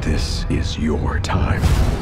This is your time.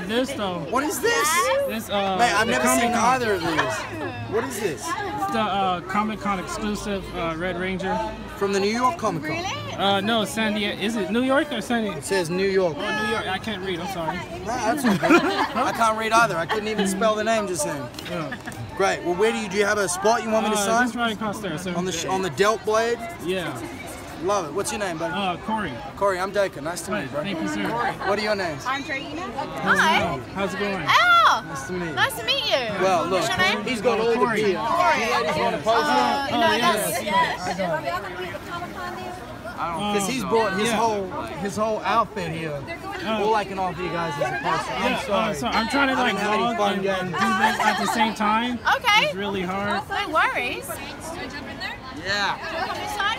have this though. What is this? This uh, Man, I've the never seen Comic-Con. either of these. What is this? It's the uh, Comic Con exclusive uh, Red Ranger. From the New York Comic Con. Uh, no, San Diego. Is it New York or San Diego? It says New York. Oh, New York. I can't read. I'm sorry. Ah, that's okay. I can't read either. I couldn't even spell the name just then. Yeah. Great. Well, where do you do you have a spot you want me to Uh, sign? just right across there, sir. On the sh- on the Delt blade. Yeah. Love it. What's your name, buddy? Uh, Corey. Corey. I'm Dacre. Nice to meet you, bro. Thank you, sir. What are your names? Andreina. How's it Hi. How's it going? Oh, Nice to meet you. nice to meet you. Well, look, What's your name? he's got all the Corey. gear. Ladies want to pose Uh, Oh, no, yes. that's, yes. Because he's brought his yeah. whole his whole outfit here. all I can offer you guys is a poster. I'm Yeah, sorry. uh, so I'm trying to like didn't have any vlog fun and, getting- and do this at the same time. Okay. It's really hard. No worries. Do I jump in there? Yeah.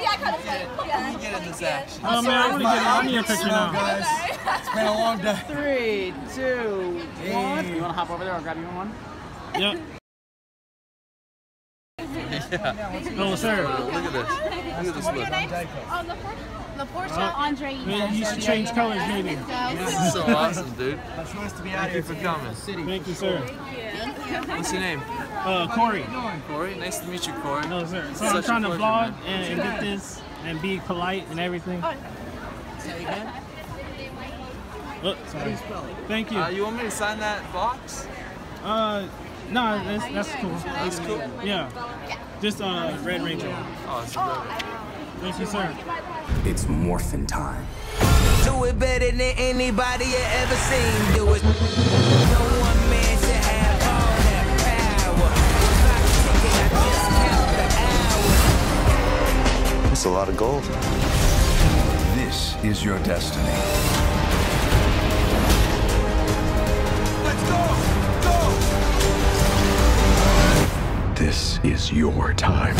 Yeah, Get in this action. Oh man, I want to get I need picture now. guys. It's been a long day. Three, two, one. Hey. You want to hop over there? I'll grab you one. Yep. Yeah. No, oh, sir. Look at this. Look at this look. Oh, the Porsche Uh, Andreina. Man, you should change colors maybe. This is so awesome, dude. It's nice to be out Thank you here for coming. Thank you, sir. What's your name? Uh, Corey. Corey. Nice to meet you, Corey. No, sir. So Such I'm a trying to vlog man. and, and get this and be polite and everything. Oh, sorry. Thank you. Uh, you want me to sign that box? Uh, no, that's, that's cool. That's cool. Yeah. Just uh, Red Ranger. Oh, it's better. Thank you, sir. It's morphin' time. Do it better than anybody you ever seen. Do it. No one man should have all that power. If I I just count the hours. It's a lot of gold. This is your destiny. Let's go! Go! This is your time.